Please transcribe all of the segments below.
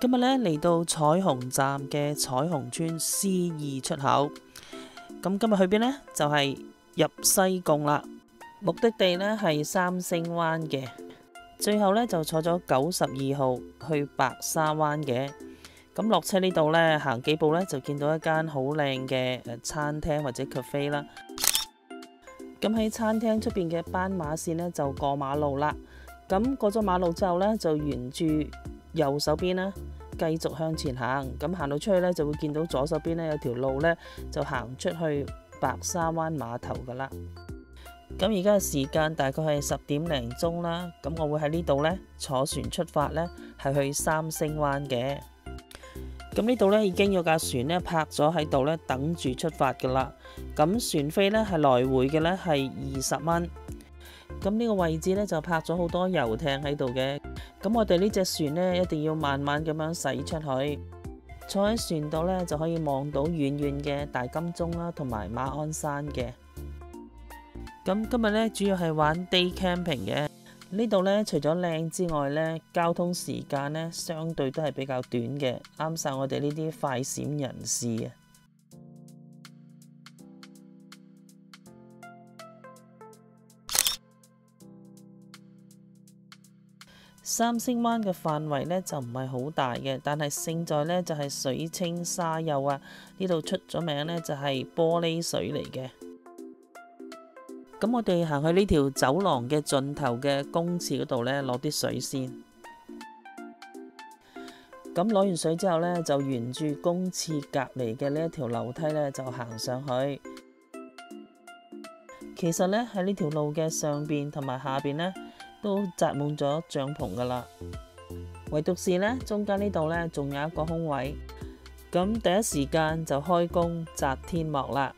今日咧嚟到彩虹站嘅彩虹村 C 二出口，咁今日去邊呢？就係、是、入西貢啦。目的地呢係三星灣嘅，最後呢就坐咗九十二號去白沙灣嘅。咁落車呢度呢，行幾步呢，就見到一間好靚嘅餐廳或者 cafe 啦。咁喺餐廳出邊嘅斑馬線呢，就過馬路啦。咁過咗馬路之後呢，就沿住右手邊呢，繼續向前行。咁行到出去呢，就會見到左手邊呢有條路呢，就行出去白沙灣碼頭噶啦。咁而家嘅時間大概係十點零鐘啦。咁我會喺呢度呢，坐船出發呢，係去三星灣嘅。咁呢度呢，已經有架船呢，泊咗喺度呢，等住出發噶啦。咁船飛呢，係來回嘅呢，係二十蚊。咁呢個位置呢，就泊咗好多遊艇喺度嘅。咁我哋呢隻船呢，一定要慢慢咁樣駛出去。坐喺船度呢，就可以望到遠遠嘅大金鐘啦，同埋馬鞍山嘅。咁今日呢，主要係玩 day camping 嘅。呢度呢，除咗靚之外呢，交通時間呢，相對都係比較短嘅，啱晒我哋呢啲快閃人士嘅。三星灣嘅範圍呢，就唔係好大嘅，但係勝在呢，就係水清沙幼啊！呢度出咗名呢，就係玻璃水嚟嘅。咁我哋行去呢條走廊嘅盡頭嘅公廁嗰度呢，攞啲水先。咁攞完水之後呢，就沿住公廁隔籬嘅呢一條樓梯呢，就行上去。其實呢，喺呢條路嘅上邊同埋下邊呢，都扎满咗帳篷噶啦，唯独是呢，中间呢度呢，仲有一个空位。咁第一时间就开工扎天幕啦。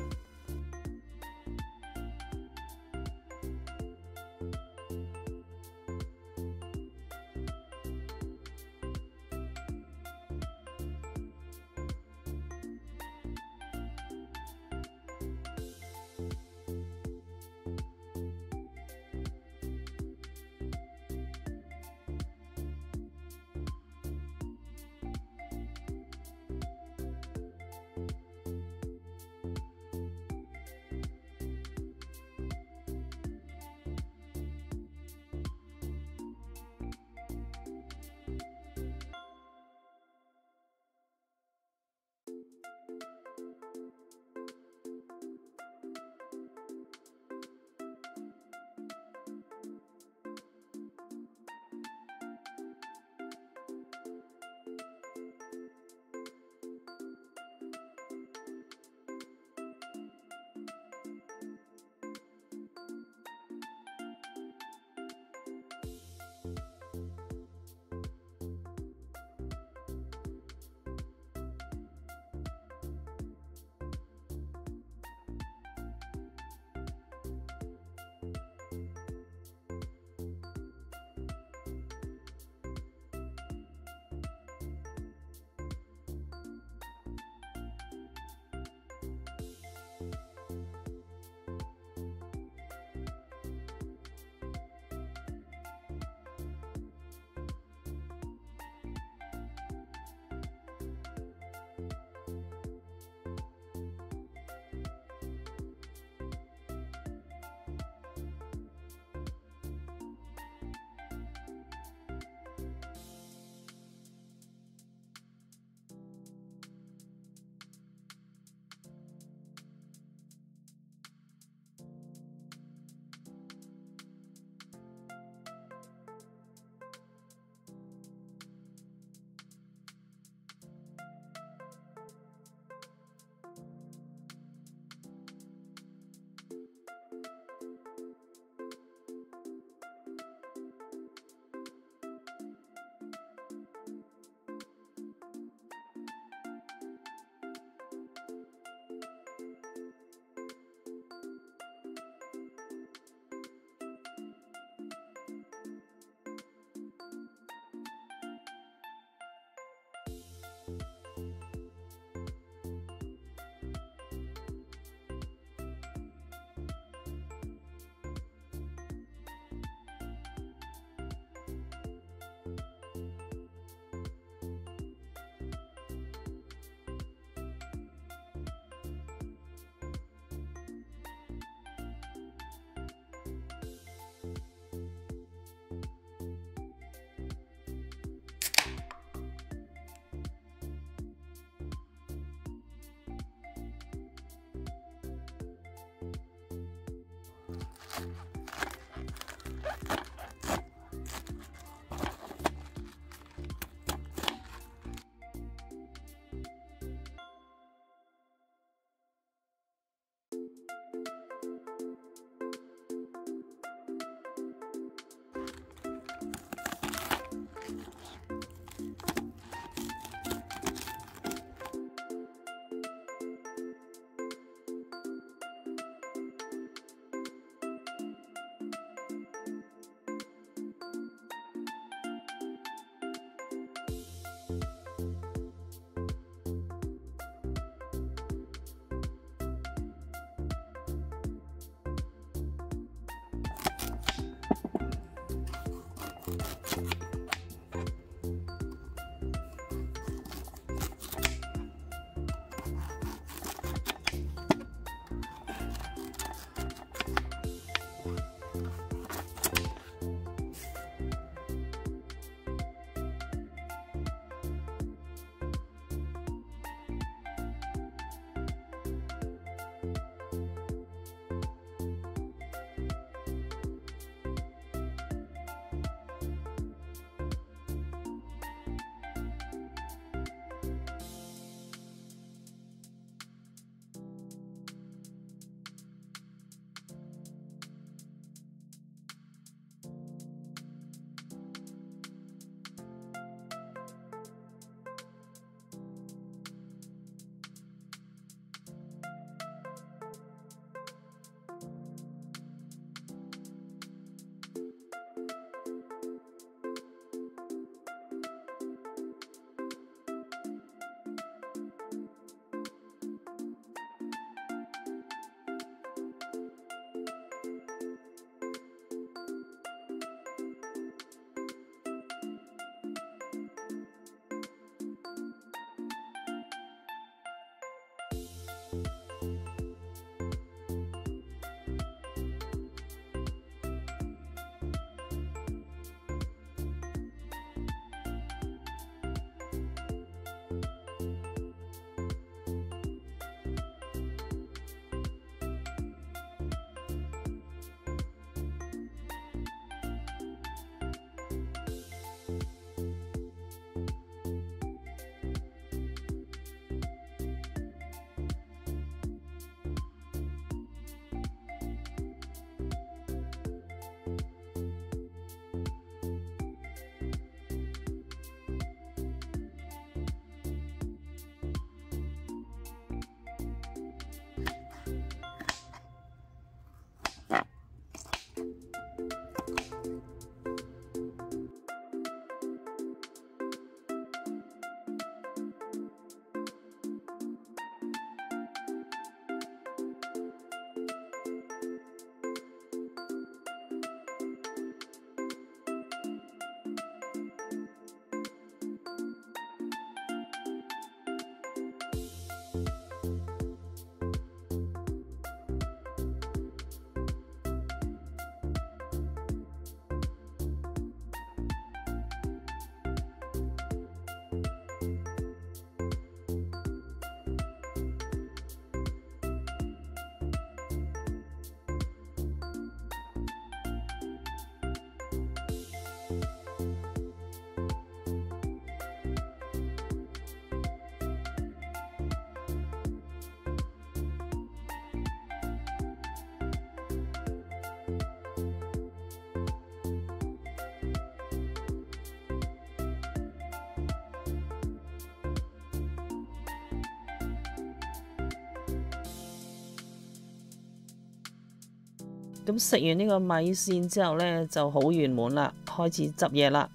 咁食完呢個米線之後呢，就好圓滿啦，開始執嘢啦。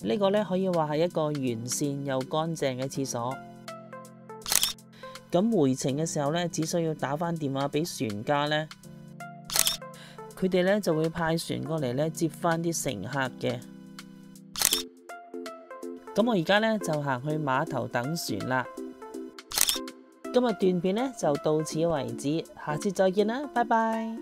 呢個呢，可以話係一個完善又乾淨嘅廁所。咁回程嘅時候呢，只需要打返電話俾船家呢，佢哋呢就會派船過嚟呢接返啲乘客嘅。咁我而家呢，就行去碼頭等船啦。今日段片呢，就到此為止，下次再見啦，拜拜。